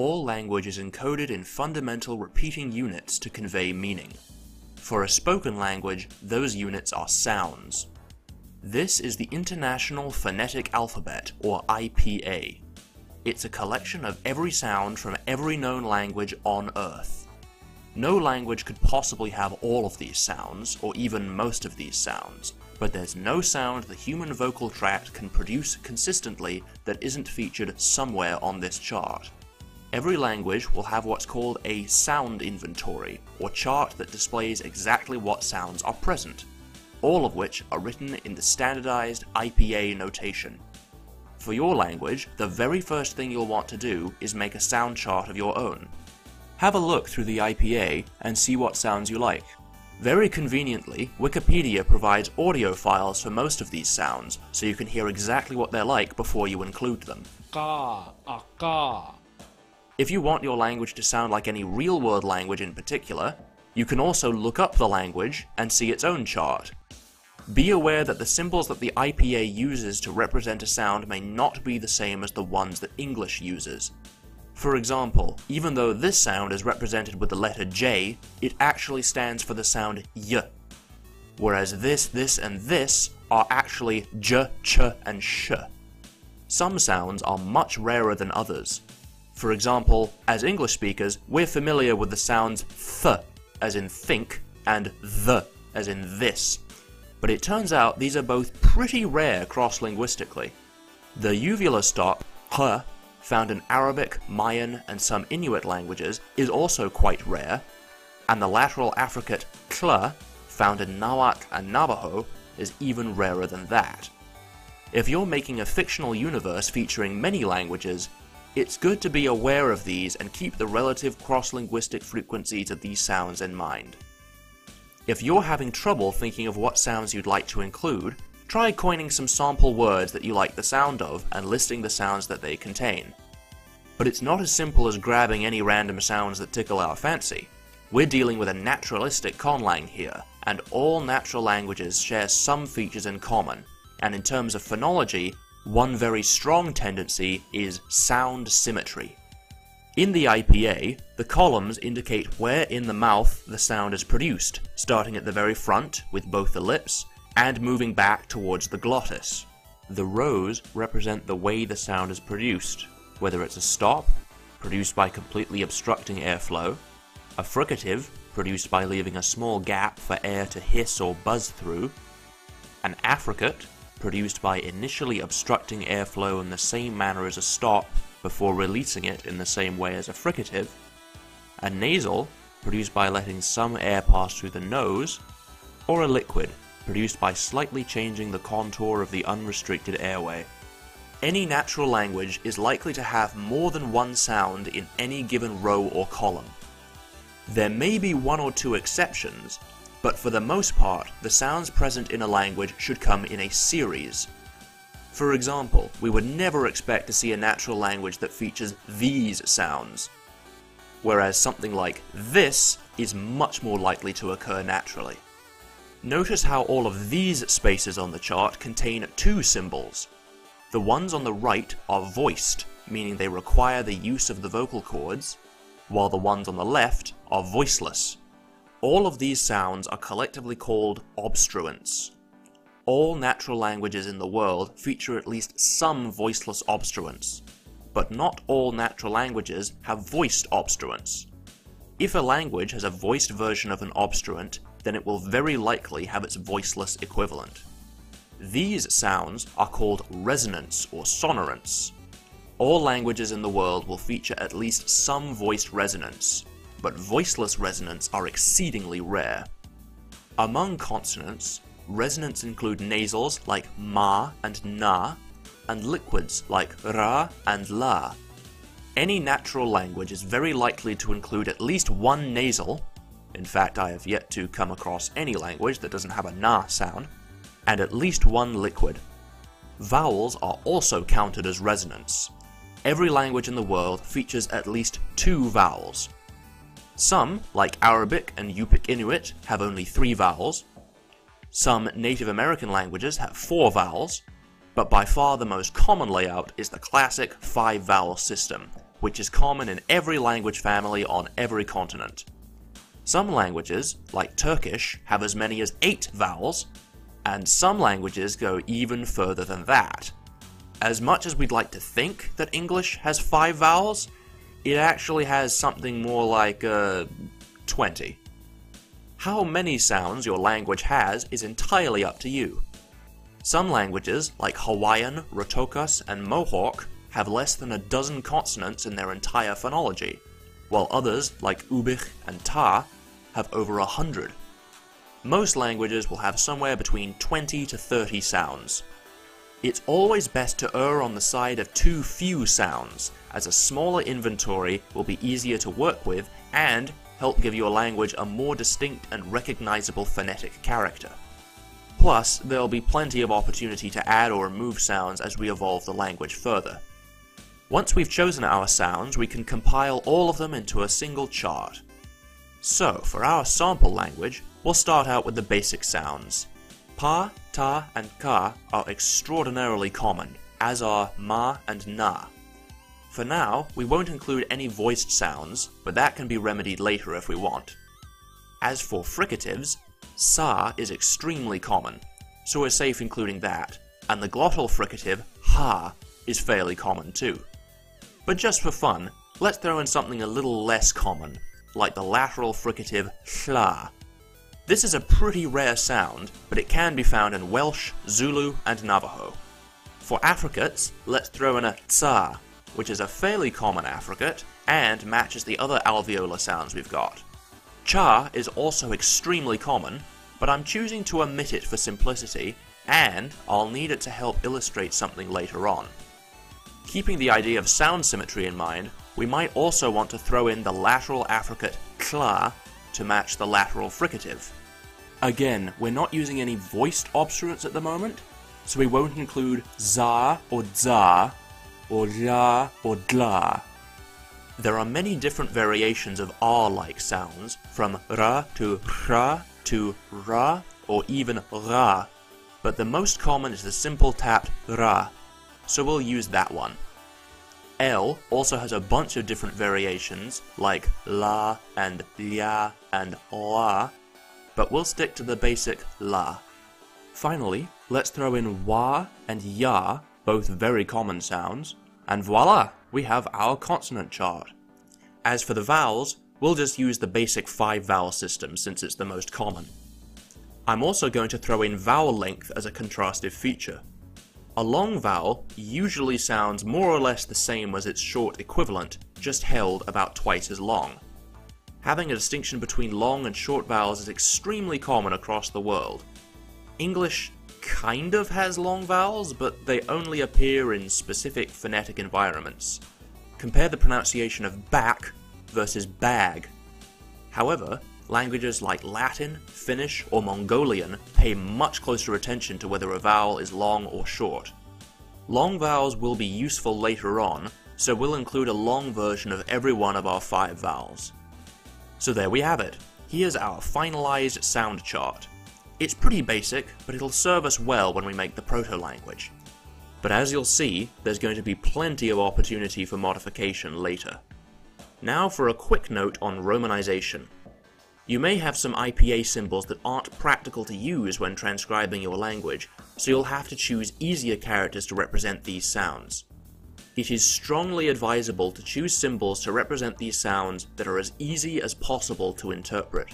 all language is encoded in fundamental repeating units to convey meaning. For a spoken language, those units are sounds. This is the International Phonetic Alphabet, or IPA. It's a collection of every sound from every known language on Earth. No language could possibly have all of these sounds, or even most of these sounds, but there's no sound the human vocal tract can produce consistently that isn't featured somewhere on this chart. Every language will have what's called a sound inventory, or chart that displays exactly what sounds are present, all of which are written in the standardized IPA notation. For your language, the very first thing you'll want to do is make a sound chart of your own. Have a look through the IPA and see what sounds you like. Very conveniently, Wikipedia provides audio files for most of these sounds, so you can hear exactly what they're like before you include them. Ka, a ka. If you want your language to sound like any real world language in particular, you can also look up the language and see its own chart. Be aware that the symbols that the IPA uses to represent a sound may not be the same as the ones that English uses. For example, even though this sound is represented with the letter J, it actually stands for the sound Y. Whereas this, this, and this are actually J, Ch, and Sh. Some sounds are much rarer than others, for example, as English speakers, we're familiar with the sounds th as in think and the as in this. But it turns out these are both pretty rare cross-linguistically. The uvular stop, h, found in Arabic, Mayan, and some Inuit languages, is also quite rare, and the lateral affricate kl, found in Nahuatl and Navajo, is even rarer than that. If you're making a fictional universe featuring many languages, it's good to be aware of these and keep the relative cross-linguistic frequencies of these sounds in mind. If you're having trouble thinking of what sounds you'd like to include, try coining some sample words that you like the sound of and listing the sounds that they contain. But it's not as simple as grabbing any random sounds that tickle our fancy. We're dealing with a naturalistic conlang here, and all natural languages share some features in common, and in terms of phonology, one very strong tendency is sound symmetry. In the IPA, the columns indicate where in the mouth the sound is produced, starting at the very front with both the lips, and moving back towards the glottis. The rows represent the way the sound is produced, whether it's a stop, produced by completely obstructing airflow, a fricative, produced by leaving a small gap for air to hiss or buzz through, an affricate, produced by initially obstructing airflow in the same manner as a stop before releasing it in the same way as a fricative, a nasal, produced by letting some air pass through the nose, or a liquid, produced by slightly changing the contour of the unrestricted airway. Any natural language is likely to have more than one sound in any given row or column. There may be one or two exceptions, but for the most part, the sounds present in a language should come in a series. For example, we would never expect to see a natural language that features these sounds, whereas something like this is much more likely to occur naturally. Notice how all of these spaces on the chart contain two symbols. The ones on the right are voiced, meaning they require the use of the vocal cords, while the ones on the left are voiceless, all of these sounds are collectively called obstruents. All natural languages in the world feature at least some voiceless obstruents, but not all natural languages have voiced obstruents. If a language has a voiced version of an obstruent, then it will very likely have its voiceless equivalent. These sounds are called resonants or sonorants. All languages in the world will feature at least some voiced resonants, but voiceless resonants are exceedingly rare. Among consonants, resonants include nasals like ma and na, and liquids like ra and la. Any natural language is very likely to include at least one nasal, in fact I have yet to come across any language that doesn't have a na sound, and at least one liquid. Vowels are also counted as resonants. Every language in the world features at least two vowels, some, like Arabic and Yupik Inuit, have only three vowels. Some Native American languages have four vowels, but by far the most common layout is the classic five vowel system, which is common in every language family on every continent. Some languages, like Turkish, have as many as 8 vowels, and some languages go even further than that. As much as we'd like to think that English has 5 vowels, it actually has something more like uh, 20. How many sounds your language has is entirely up to you. Some languages, like Hawaiian, Rotokas, and Mohawk, have less than a dozen consonants in their entire phonology, while others, like Ubykh and Taa, have over a hundred. Most languages will have somewhere between 20 to 30 sounds. It's always best to err on the side of too few sounds, as a smaller inventory will be easier to work with and help give your language a more distinct and recognizable phonetic character. Plus, there'll be plenty of opportunity to add or remove sounds as we evolve the language further. Once we've chosen our sounds, we can compile all of them into a single chart. So, for our sample language, we'll start out with the basic sounds. Pa, ta, and ka are extraordinarily common, as are ma and na. For now, we won't include any voiced sounds, but that can be remedied later if we want. As for fricatives, sa is extremely common, so we're safe including that, and the glottal fricative ha is fairly common too. But just for fun, let's throw in something a little less common, like the lateral fricative hla. This is a pretty rare sound, but it can be found in Welsh, Zulu, and Navajo. For affricates, let's throw in a tsa, which is a fairly common affricate and matches the other alveolar sounds we've got. Cha is also extremely common, but I'm choosing to omit it for simplicity, and I'll need it to help illustrate something later on. Keeping the idea of sound symmetry in mind, we might also want to throw in the lateral affricate kla to match the lateral fricative. Again, we're not using any voiced obstruents at the moment, so we won't include za or za, or la or dla. There are many different variations of R-like sounds, from ra to ra to ra or even ra, but the most common is the simple tapped ra, so we'll use that one. L also has a bunch of different variations, like la and ya and la, but we'll stick to the basic la. Finally, let's throw in wa and ya, both very common sounds, and voila! we have our consonant chart. As for the vowels, we'll just use the basic 5 vowel system since it's the most common. I'm also going to throw in vowel length as a contrastive feature. A long vowel usually sounds more or less the same as its short equivalent, just held about twice as long. Having a distinction between long and short vowels is extremely common across the world. English kind of has long vowels, but they only appear in specific phonetic environments. Compare the pronunciation of back versus bag. However, languages like Latin, Finnish, or Mongolian pay much closer attention to whether a vowel is long or short. Long vowels will be useful later on, so we'll include a long version of every one of our five vowels. So there we have it. Here's our finalized sound chart. It's pretty basic, but it'll serve us well when we make the proto-language. But as you'll see, there's going to be plenty of opportunity for modification later. Now for a quick note on romanization. You may have some IPA symbols that aren't practical to use when transcribing your language, so you'll have to choose easier characters to represent these sounds. It is strongly advisable to choose symbols to represent these sounds that are as easy as possible to interpret.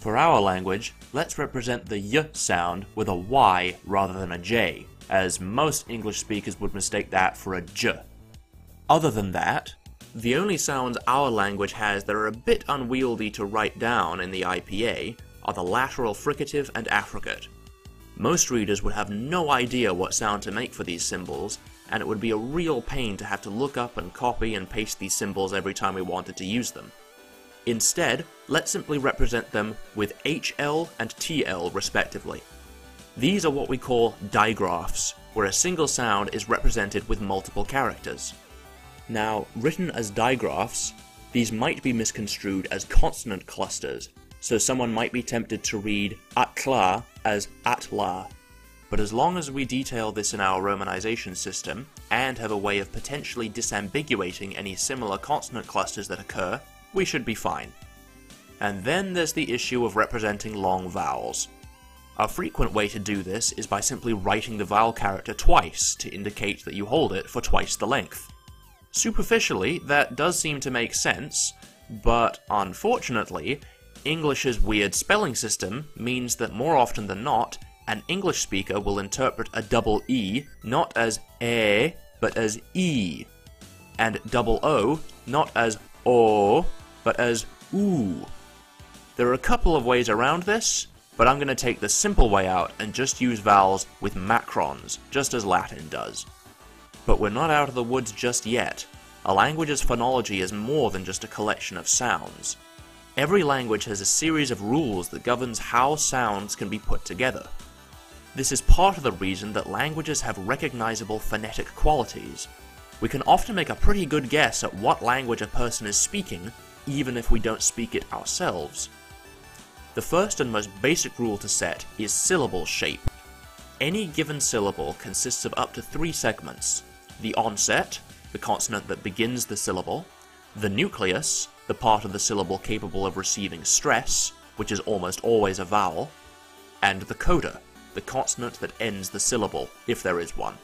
For our language, let's represent the y sound with a y rather than a j, as most English speakers would mistake that for a j. Other than that, the only sounds our language has that are a bit unwieldy to write down in the IPA are the lateral fricative and affricate. Most readers would have no idea what sound to make for these symbols, and it would be a real pain to have to look up and copy and paste these symbols every time we wanted to use them. Instead, let's simply represent them with HL and TL respectively. These are what we call digraphs, where a single sound is represented with multiple characters. Now, written as digraphs, these might be misconstrued as consonant clusters, so someone might be tempted to read atla as atla. But as long as we detail this in our romanization system, and have a way of potentially disambiguating any similar consonant clusters that occur, we should be fine. And then there's the issue of representing long vowels. A frequent way to do this is by simply writing the vowel character twice to indicate that you hold it for twice the length. Superficially, that does seem to make sense, but unfortunately, English's weird spelling system means that more often than not, an English speaker will interpret a double E not as E, but as E, and double O not as O, but as OO. There are a couple of ways around this, but I'm going to take the simple way out and just use vowels with macrons, just as Latin does. But we're not out of the woods just yet. A language's phonology is more than just a collection of sounds. Every language has a series of rules that governs how sounds can be put together. This is part of the reason that languages have recognizable phonetic qualities. We can often make a pretty good guess at what language a person is speaking, even if we don't speak it ourselves. The first and most basic rule to set is syllable shape. Any given syllable consists of up to three segments. The onset, the consonant that begins the syllable, the nucleus, the part of the syllable capable of receiving stress, which is almost always a vowel, and the coda, the consonant that ends the syllable, if there is one.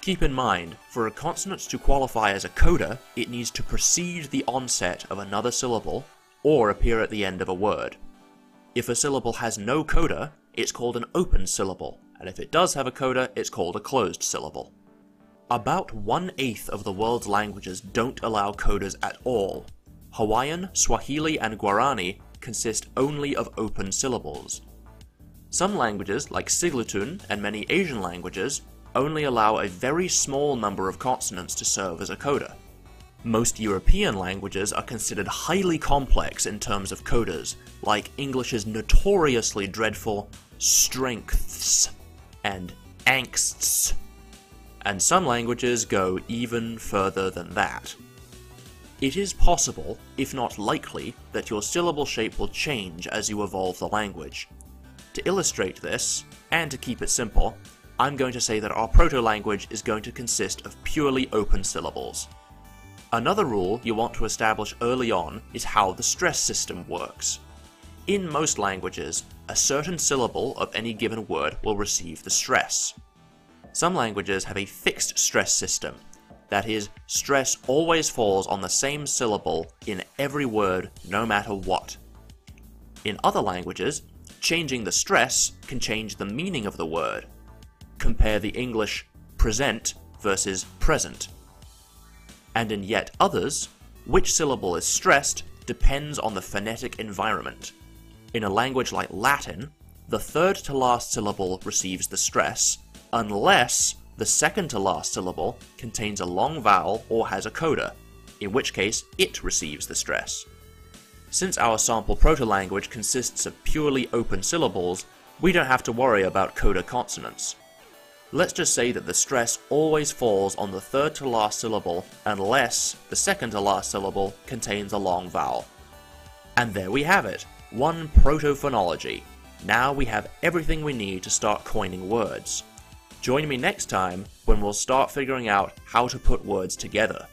Keep in mind, for a consonant to qualify as a coda, it needs to precede the onset of another syllable, or appear at the end of a word. If a syllable has no coda, it's called an open syllable, and if it does have a coda, it's called a closed syllable. About one eighth of the world's languages don't allow codas at all. Hawaiian, Swahili, and Guarani consist only of open syllables. Some languages, like Siglitun and many Asian languages, only allow a very small number of consonants to serve as a coda. Most European languages are considered highly complex in terms of codas, like English's notoriously dreadful strengths and angsts. And some languages go even further than that. It is possible, if not likely, that your syllable shape will change as you evolve the language, to illustrate this, and to keep it simple, I'm going to say that our proto-language is going to consist of purely open syllables. Another rule you want to establish early on is how the stress system works. In most languages, a certain syllable of any given word will receive the stress. Some languages have a fixed stress system, that is, stress always falls on the same syllable in every word no matter what. In other languages, Changing the stress can change the meaning of the word. Compare the English present versus present. And in yet others, which syllable is stressed depends on the phonetic environment. In a language like Latin, the third to last syllable receives the stress, unless the second to last syllable contains a long vowel or has a coda, in which case it receives the stress. Since our sample proto-language consists of purely open syllables, we don't have to worry about coda consonants. Let's just say that the stress always falls on the third to last syllable unless the second to last syllable contains a long vowel. And there we have it, one proto-phonology. Now we have everything we need to start coining words. Join me next time when we'll start figuring out how to put words together.